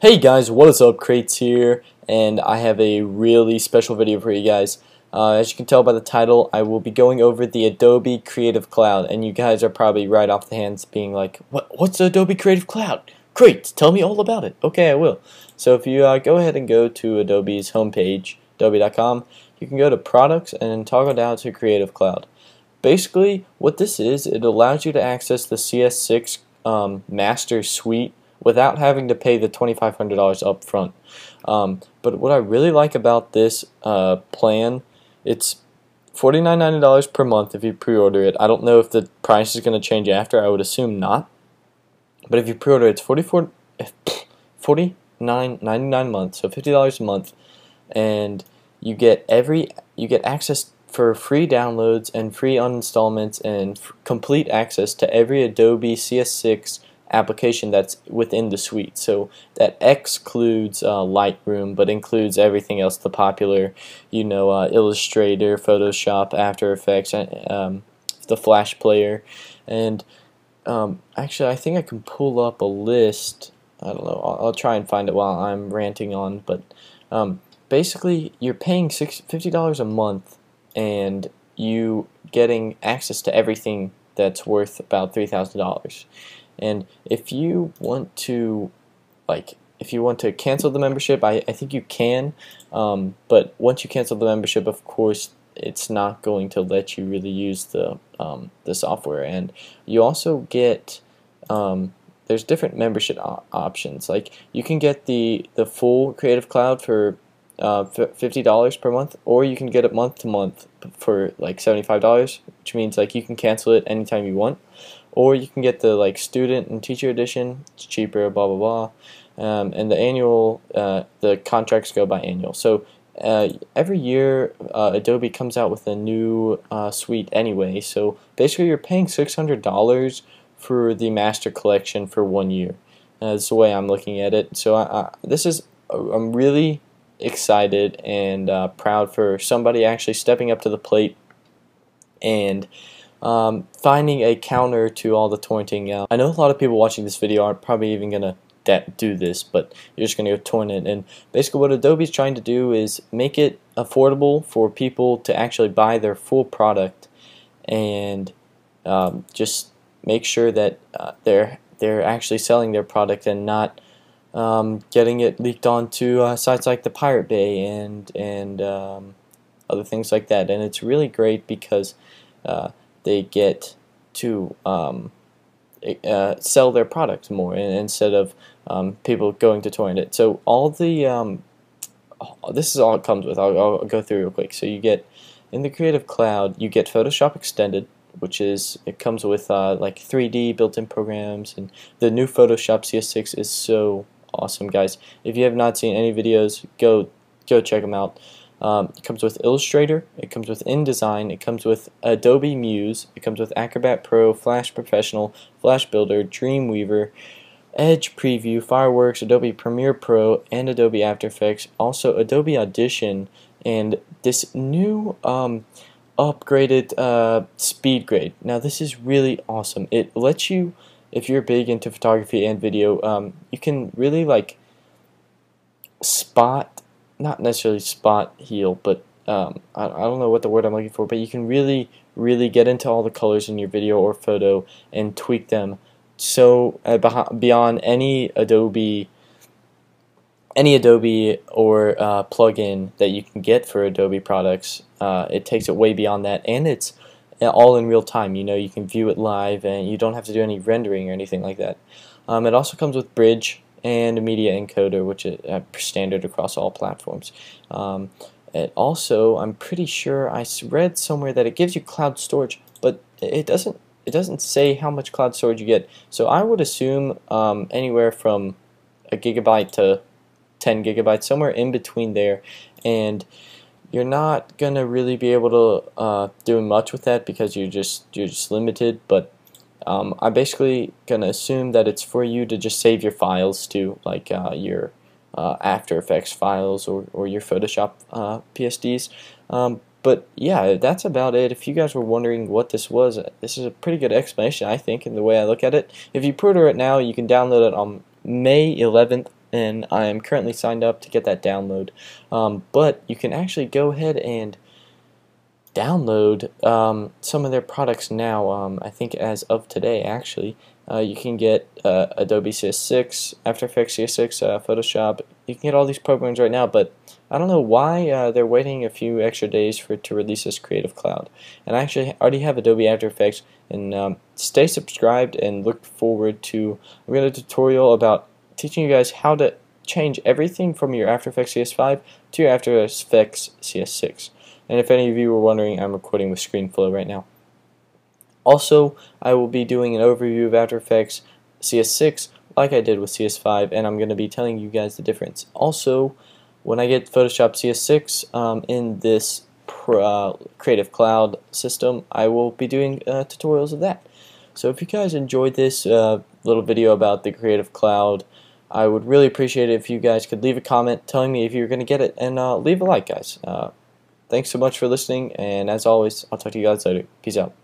Hey guys, what is up? Crates here, and I have a really special video for you guys. Uh, as you can tell by the title, I will be going over the Adobe Creative Cloud, and you guys are probably right off the hands being like, "What? What's Adobe Creative Cloud? Great, tell me all about it." Okay, I will. So if you uh, go ahead and go to Adobe's homepage, adobe.com, you can go to Products and toggle down to Creative Cloud. Basically, what this is, it allows you to access the CS6 um, Master Suite without having to pay the $2,500 up front. Um, but what I really like about this uh, plan, it's $49.90 per month if you pre-order it. I don't know if the price is going to change after. I would assume not. But if you pre-order it, it's 44 $49.99 months, so $50 a month, and you get every you get access for free downloads and free uninstallments and complete access to every Adobe CS6 application that's within the suite. So that excludes uh, Lightroom, but includes everything else, the popular, you know, uh, Illustrator, Photoshop, After Effects, um, the Flash Player, and um, actually I think I can pull up a list. I don't know. I'll, I'll try and find it while I'm ranting on, but um, basically you're paying six, $50 a month and you getting access to everything that's worth about $3,000. And if you want to, like, if you want to cancel the membership, I, I think you can. Um, but once you cancel the membership, of course, it's not going to let you really use the um, the software. And you also get um, there's different membership options. Like you can get the the full Creative Cloud for uh, fifty dollars per month, or you can get it month to month for like seventy five dollars, which means like you can cancel it anytime you want or you can get the like student and teacher edition. It's cheaper, blah blah blah. Um, and the annual, uh, the contracts go by annual. So uh, every year, uh, Adobe comes out with a new uh, suite anyway. So basically, you're paying six hundred dollars for the master collection for one year. That's the way I'm looking at it. So I, I, this is I'm really excited and uh, proud for somebody actually stepping up to the plate and um, finding a counter to all the torrenting. Uh, I know a lot of people watching this video aren't probably even going to do this, but you're just going to go torrent it. And basically what Adobe's trying to do is make it affordable for people to actually buy their full product and um, just make sure that uh, they're they're actually selling their product and not um, getting it leaked onto uh, sites like the Pirate Bay and and um, other things like that. And it's really great because uh, they get to um, uh, sell their products more instead of um, people going to torrent it. So all the um, this is all it comes with. I'll, I'll, go through real quick. So you get in the Creative Cloud, you get Photoshop Extended, which is it comes with uh, like 3D built-in programs, and the new Photoshop CS6 is so awesome, guys. If you have not seen any videos, go go check them out. Um, it comes with Illustrator, it comes with InDesign, it comes with Adobe Muse, it comes with Acrobat Pro, Flash Professional, Flash Builder, Dreamweaver, Edge Preview, Fireworks, Adobe Premiere Pro, and Adobe After Effects. Also Adobe Audition and this new um, upgraded uh, SpeedGrade. Now this is really awesome. It lets you, if you're big into photography and video, um, you can really like spot not necessarily spot heal, but um, I, I don't know what the word I'm looking for, but you can really, really get into all the colors in your video or photo and tweak them so uh, beyond any Adobe any Adobe or uh, plugin that you can get for Adobe products. Uh, it takes it way beyond that, and it's all in real time. You know, you can view it live, and you don't have to do any rendering or anything like that. Um, it also comes with Bridge, and a media encoder, which is uh, standard across all platforms. Um, it also, I'm pretty sure I read somewhere that it gives you cloud storage, but it doesn't. It doesn't say how much cloud storage you get. So I would assume um, anywhere from a gigabyte to 10 gigabytes, somewhere in between there, and you're not gonna really be able to uh, do much with that because you're just you're just limited. But um, I'm basically going to assume that it's for you to just save your files to like uh, your uh, After Effects files or, or your Photoshop uh, PSDs. Um, but yeah, that's about it. If you guys were wondering what this was, this is a pretty good explanation, I think, in the way I look at it. If you pre-order it now, you can download it on May 11th and I am currently signed up to get that download. Um, but you can actually go ahead and download um, some of their products now. Um, I think as of today, actually, uh, you can get uh, Adobe CS6, After Effects CS6, uh, Photoshop. You can get all these programs right now, but I don't know why uh, they're waiting a few extra days for to release this Creative Cloud. And I actually already have Adobe After Effects, and um, stay subscribed and look forward to I'm going to tutorial about teaching you guys how to change everything from your After Effects CS5 to your After Effects CS6. And if any of you were wondering, I'm recording with ScreenFlow right now. Also, I will be doing an overview of After Effects CS6 like I did with CS5, and I'm going to be telling you guys the difference. Also, when I get Photoshop CS6 um, in this uh, Creative Cloud system, I will be doing uh, tutorials of that. So if you guys enjoyed this uh, little video about the Creative Cloud, I would really appreciate it if you guys could leave a comment telling me if you're going to get it, and uh, leave a like, guys. Uh, thanks so much for listening, and as always, I'll talk to you guys later. Peace out.